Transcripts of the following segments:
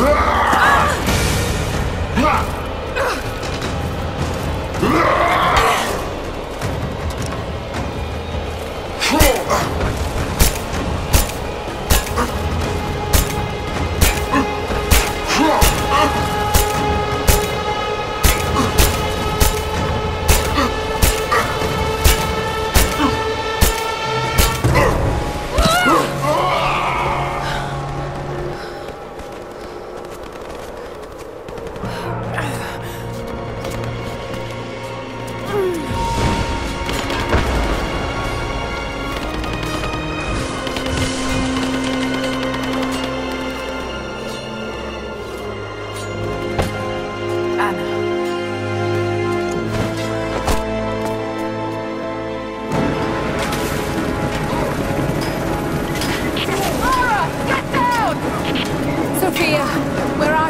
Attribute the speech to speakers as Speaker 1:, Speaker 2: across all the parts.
Speaker 1: Ana.
Speaker 2: Sofia, where are you?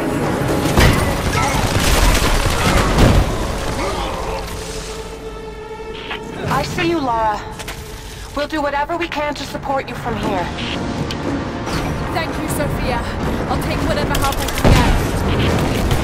Speaker 1: See you, Lara. We'll do whatever we can to support you from here.
Speaker 2: Thank you, Sofia. I'll take whatever help I can get.